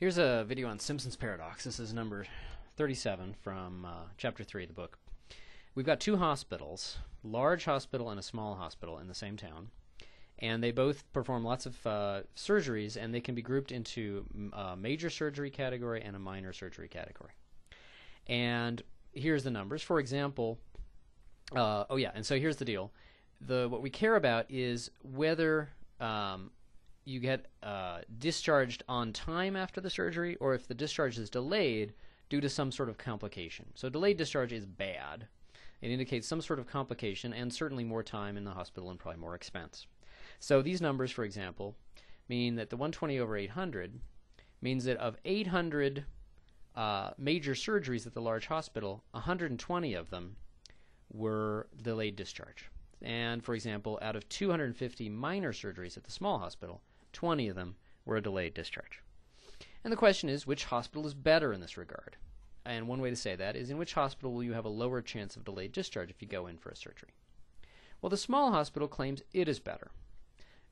Here's a video on Simpson's paradox. This is number 37 from uh, chapter 3 of the book. We've got two hospitals, large hospital and a small hospital in the same town, and they both perform lots of uh, surgeries, and they can be grouped into a major surgery category and a minor surgery category. And here's the numbers. For example, uh, oh yeah, and so here's the deal. The what we care about is whether um, you get uh, discharged on time after the surgery, or if the discharge is delayed due to some sort of complication. So delayed discharge is bad. It indicates some sort of complication and certainly more time in the hospital and probably more expense. So these numbers, for example, mean that the 120 over 800 means that of 800 uh, major surgeries at the large hospital, 120 of them were delayed discharge. And for example, out of 250 minor surgeries at the small hospital, 20 of them were a delayed discharge. And the question is, which hospital is better in this regard? And one way to say that is, in which hospital will you have a lower chance of delayed discharge if you go in for a surgery? Well, the small hospital claims it is better.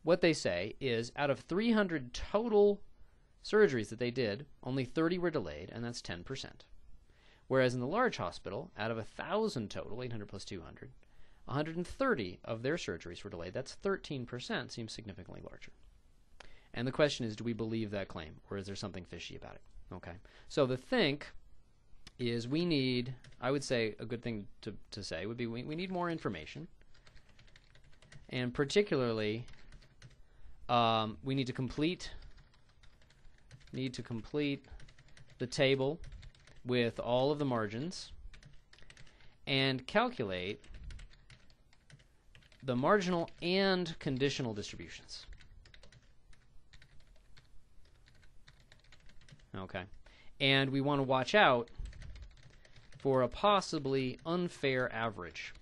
What they say is, out of 300 total surgeries that they did, only 30 were delayed, and that's 10%. Whereas in the large hospital, out of 1,000 total, 800 plus 200, 130 of their surgeries were delayed. That's 13%, seems significantly larger. And the question is, do we believe that claim, or is there something fishy about it? Okay. So the think is we need, I would say, a good thing to, to say would be we, we need more information. And particularly, um, we need to complete need to complete the table with all of the margins and calculate the marginal and conditional distributions. Okay. And we want to watch out for a possibly unfair average.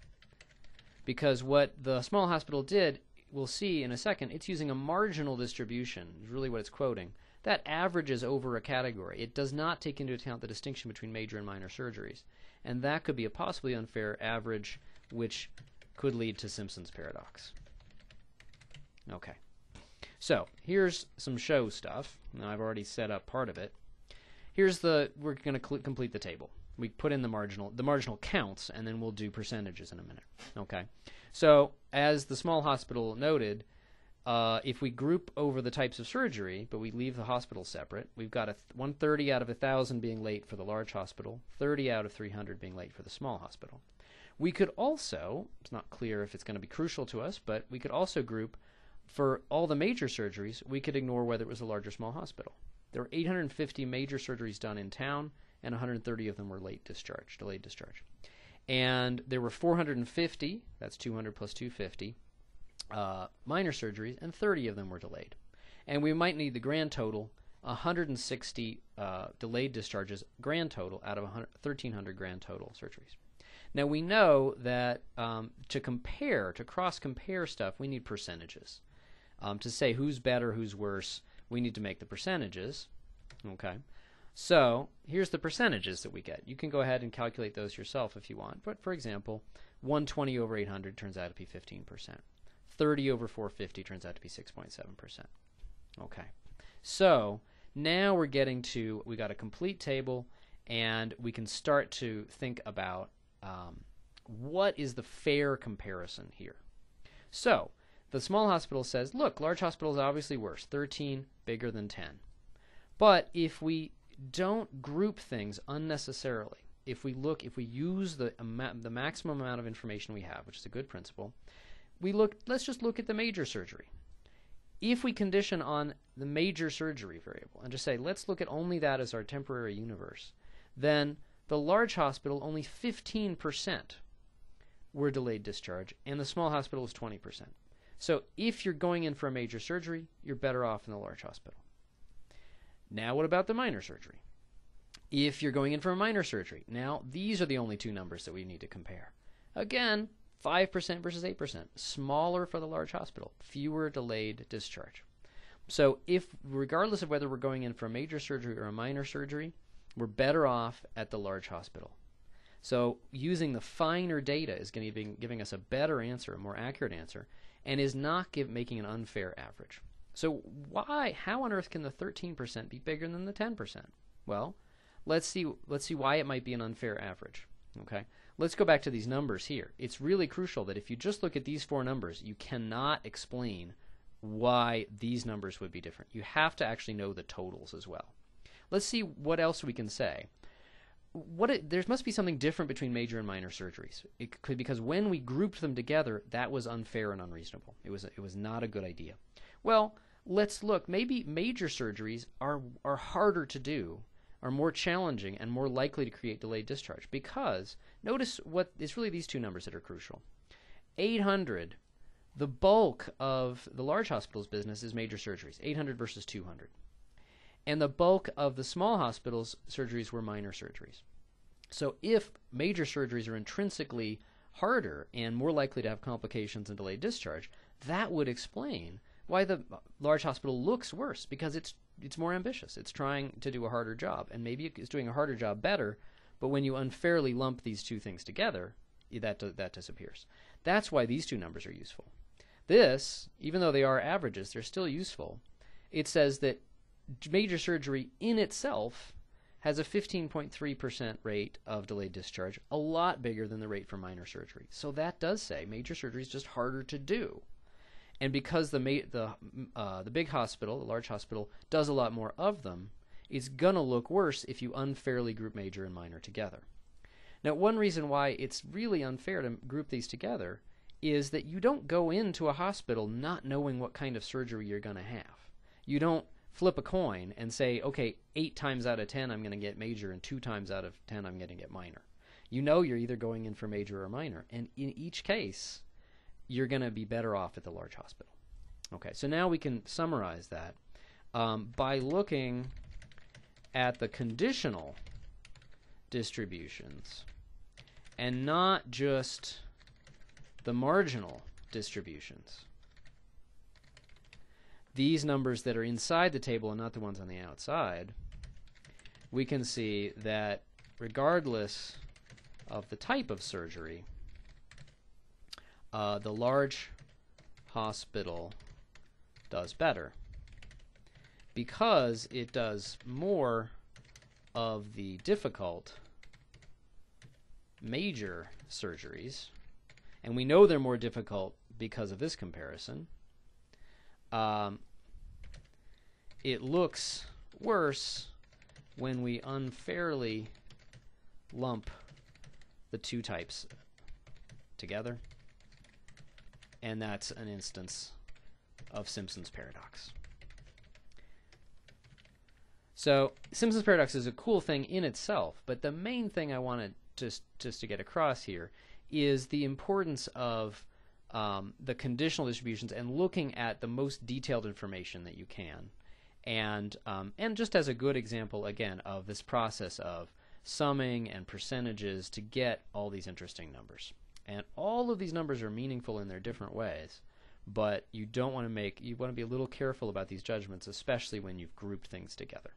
Because what the small hospital did, we'll see in a second, it's using a marginal distribution, is really what it's quoting. That averages over a category. It does not take into account the distinction between major and minor surgeries. And that could be a possibly unfair average, which could lead to Simpson's paradox. Okay. So, here's some show stuff. Now, I've already set up part of it here's the we're going to complete the table. We put in the marginal the marginal counts, and then we'll do percentages in a minute. Okay. So as the small hospital noted, uh, if we group over the types of surgery, but we leave the hospital separate, we've got a th- 130 out of 1,000 being late for the large hospital, 30 out of 300 being late for the small hospital. We could also, it's not clear if it's going to be crucial to us, but we could also group for all the major surgeries, we could ignore whether it was a large or small hospital. There were 850 major surgeries done in town, and 130 of them were late discharge, delayed discharge. And there were 450, that's 200 plus 250, uh, minor surgeries, and 30 of them were delayed. And we might need the grand total 160 uh, delayed discharges, grand total, out of 1,300 grand total surgeries. Now we know that um, to compare, to cross compare stuff, we need percentages. Um, to say who's better, who's worse, we need to make the percentages. Okay. So here's the percentages that we get. You can go ahead and calculate those yourself if you want. But for example, 120 over 800 turns out to be 15%. 30 over 450 turns out to be 6.7%. Okay. So now we're getting to, we got a complete table, and we can start to think about um, what is the fair comparison here. So the small hospital says, look, large hospital is obviously worse, 13 bigger than 10. But if we don't group things unnecessarily, if we look, if we use the the maximum amount of information we have, which is a good principle, we look. Let's just look at the major surgery. If we condition on the major surgery variable and just say, let's look at only that as our temporary universe, then the large hospital only 15% were delayed discharge, and the small hospital was 20%. So if you're going in for a major surgery, you're better off in the large hospital. Now, what about the minor surgery? If you're going in for a minor surgery, now these are the only two numbers that we need to compare. Again, 5% versus 8%, smaller for the large hospital, fewer delayed discharge. So, if regardless of whether we're going in for a major surgery or a minor surgery, we're better off at the large hospital. So, using the finer data is going to be giving us a better answer, a more accurate answer, and is not give, making an unfair average. So why how on earth can the 13% be bigger than the 10%? Well, let's see let's see why it might be an unfair average. Okay? Let's go back to these numbers here. It's really crucial that if you just look at these four numbers, you cannot explain why these numbers would be different. You have to actually know the totals as well. Let's see what else we can say. What it, there must be something different between major and minor surgeries. It could because when we grouped them together, that was unfair and unreasonable. It was it was not a good idea. Well, let's look. Maybe major surgeries are are harder to do, are more challenging, and more likely to create delayed discharge. Because notice what it's really these two numbers that are crucial. 800 the bulk of the large hospitals business is major surgeries, 800 versus 200. And the bulk of the small hospitals surgeries were minor surgeries. So if major surgeries are intrinsically harder and more likely to have complications and delayed discharge, that would explain why the large hospital looks worse because it's it's more ambitious. It's trying to do a harder job and maybe it's doing a harder job better, but when you unfairly lump these two things together, that that disappears. That's why these two numbers are useful. This, even though they are averages, they're still useful. It says that major surgery in itself has a 15.3% rate of delayed discharge, a lot bigger than the rate for minor surgery. So that does say major surgery is just harder to do. And because the the uh, the big hospital, the large hospital, does a lot more of them, it's gonna look worse if you unfairly group major and minor together. Now, one reason why it's really unfair to group these together is that you don't go into a hospital not knowing what kind of surgery you're to have. You don't flip a coin and say, okay, eight times out of ten I'm going to get major, and two times out of ten I'm going to get minor. You know you're either going in for major or minor, and in each case, you're going to be better off at the large hospital. Okay, so now we can summarize that um, by looking at the conditional distributions and not just the marginal distributions. These numbers that are inside the table and not the ones on the outside, we can see that regardless of the type of surgery, uh, the large hospital does better because it does more of the difficult major surgeries and we know they're more difficult because of this comparison. Um, it looks worse when we unfairly lump the two types together. And that's an instance of Simpson's paradox. So Simpson's paradox is a cool thing in itself, but the main thing I wanted just just to get across here is the importance of um, the conditional distributions and looking at the most detailed information that you can. And, um, and just as a good example, again, of this process of summing and percentages to get all these interesting numbers. And all of these numbers are meaningful in their different ways, but you don't want to make, you want to be a little careful about these judgments, especially when you've grouped things together.